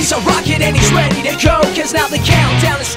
He's a rocket and he's ready to go Cause now the countdown is